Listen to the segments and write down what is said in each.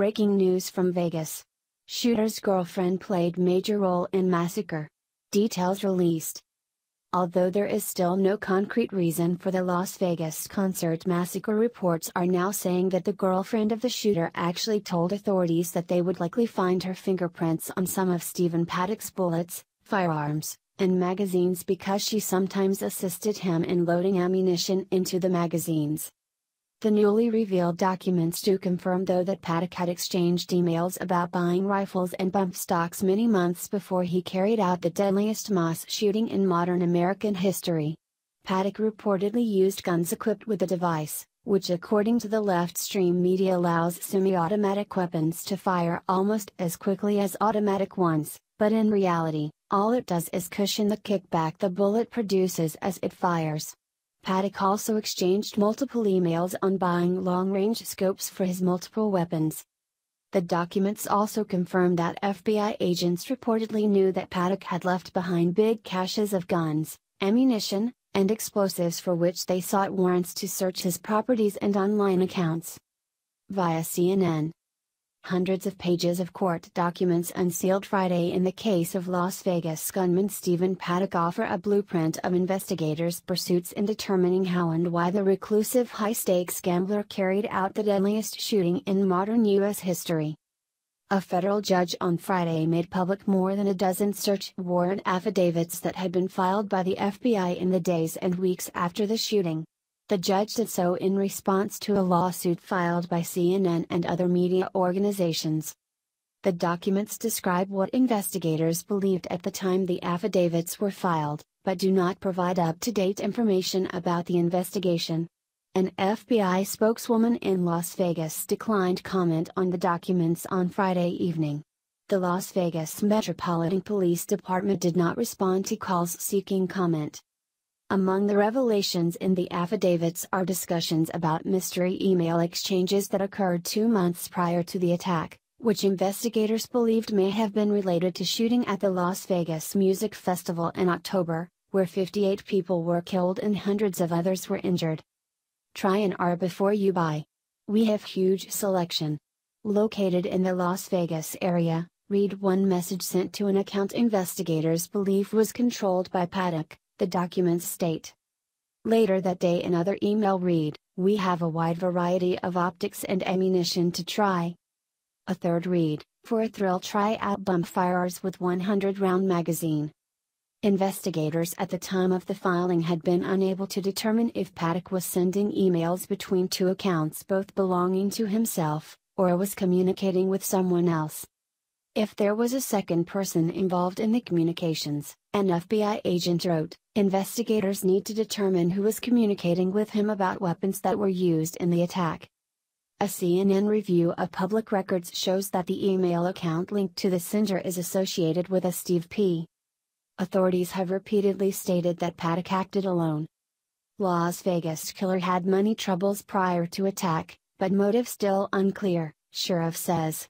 Breaking news from Vegas. Shooter's girlfriend played major role in massacre. Details released. Although there is still no concrete reason for the Las Vegas concert massacre, reports are now saying that the girlfriend of the shooter actually told authorities that they would likely find her fingerprints on some of Stephen Paddock's bullets, firearms, and magazines because she sometimes assisted him in loading ammunition into the magazines. The newly revealed documents do confirm though that Paddock had exchanged emails about buying rifles and bump stocks many months before he carried out the deadliest mass shooting in modern American history. Paddock reportedly used guns equipped with a device, which according to the left-stream media allows semi-automatic weapons to fire almost as quickly as automatic ones, but in reality, all it does is cushion the kickback the bullet produces as it fires. Paddock also exchanged multiple emails on buying long range scopes for his multiple weapons. The documents also confirm that FBI agents reportedly knew that Paddock had left behind big caches of guns, ammunition, and explosives for which they sought warrants to search his properties and online accounts. Via CNN hundreds of pages of court documents unsealed Friday in the case of Las Vegas gunman Stephen Paddock offer a blueprint of investigators' pursuits in determining how and why the reclusive high stakes gambler carried out the deadliest shooting in modern U.S. history. A federal judge on Friday made public more than a dozen search warrant affidavits that had been filed by the FBI in the days and weeks after the shooting. The judge did so in response to a lawsuit filed by CNN and other media organizations. The documents describe what investigators believed at the time the affidavits were filed, but do not provide up to date information about the investigation. An FBI spokeswoman in Las Vegas declined comment on the documents on Friday evening. The Las Vegas Metropolitan Police Department did not respond to calls seeking comment. Among the revelations in the affidavits are discussions about mystery email exchanges that occurred two months prior to the attack, which investigators believed may have been related to shooting at the Las Vegas Music Festival in October, where 58 people were killed and hundreds of others were injured. Try an R before you buy. We have huge selection. Located in the Las Vegas area, read one message sent to an account investigators believe was controlled by Paddock the documents state. Later that day another email read, We have a wide variety of optics and ammunition to try. A third read, For a thrill try out bump firearms with 100 round magazine. Investigators at the time of the filing had been unable to determine if Paddock was sending emails between two accounts both belonging to himself, or was communicating with someone else. If there was a second person involved in the communications, an FBI agent wrote, investigators need to determine who was communicating with him about weapons that were used in the attack. A CNN review of public records shows that the email account linked to the sender is associated with a Steve P. Authorities have repeatedly stated that Paddock acted alone. Las Vegas killer had money troubles prior to attack, but motive still unclear, sheriff says.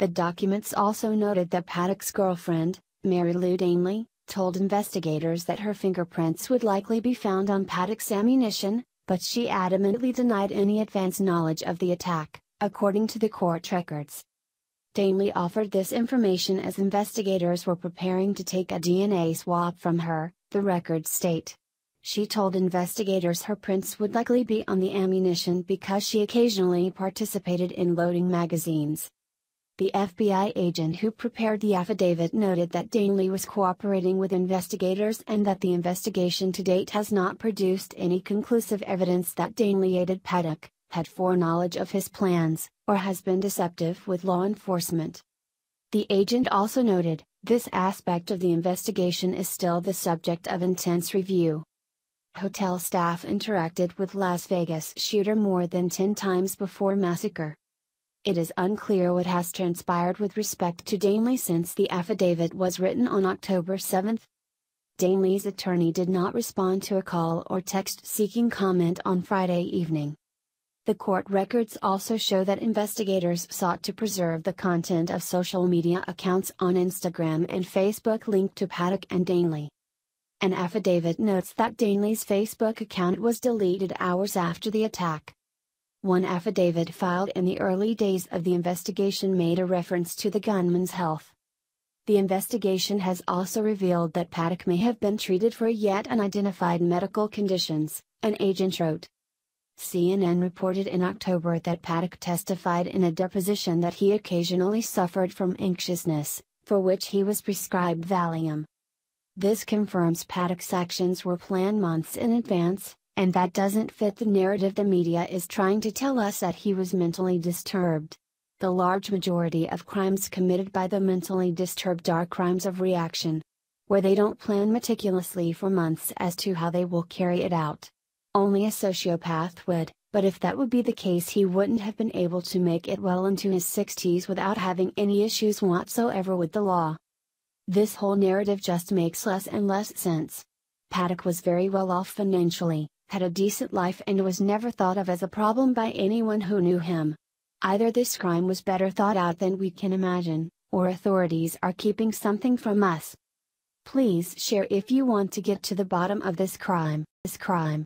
The documents also noted that Paddock's girlfriend, Marilou Danley, told investigators that her fingerprints would likely be found on Paddock's ammunition, but she adamantly denied any advance knowledge of the attack, according to the court records. Danley offered this information as investigators were preparing to take a DNA swab from her, the records state. She told investigators her prints would likely be on the ammunition because she occasionally participated in loading magazines. The FBI agent who prepared the affidavit noted that Danley was cooperating with investigators and that the investigation to date has not produced any conclusive evidence that Danley aided Paddock, had foreknowledge of his plans, or has been deceptive with law enforcement. The agent also noted, this aspect of the investigation is still the subject of intense review. Hotel staff interacted with Las Vegas shooter more than 10 times before massacre. It is unclear what has transpired with respect to Danley since the affidavit was written on October 7. Danley's attorney did not respond to a call or text seeking comment on Friday evening. The court records also show that investigators sought to preserve the content of social media accounts on Instagram and Facebook linked to Paddock and Danley. An affidavit notes that Danley's Facebook account was deleted hours after the attack. One affidavit filed in the early days of the investigation made a reference to the gunman's health. The investigation has also revealed that Paddock may have been treated for yet unidentified medical conditions, an agent wrote. CNN reported in October that Paddock testified in a deposition that he occasionally suffered from anxiousness, for which he was prescribed Valium. This confirms Paddock's actions were planned months in advance, and that doesn't fit the narrative the media is trying to tell us that he was mentally disturbed. The large majority of crimes committed by the mentally disturbed are crimes of reaction. Where they don't plan meticulously for months as to how they will carry it out. Only a sociopath would, but if that would be the case, he wouldn't have been able to make it well into his 60s without having any issues whatsoever with the law. This whole narrative just makes less and less sense. Paddock was very well off financially, had a decent life, and was never thought of as a problem by anyone who knew him. Either this crime was better thought out than we can imagine, or authorities are keeping something from us. Please share if you want to get to the bottom of this crime. This crime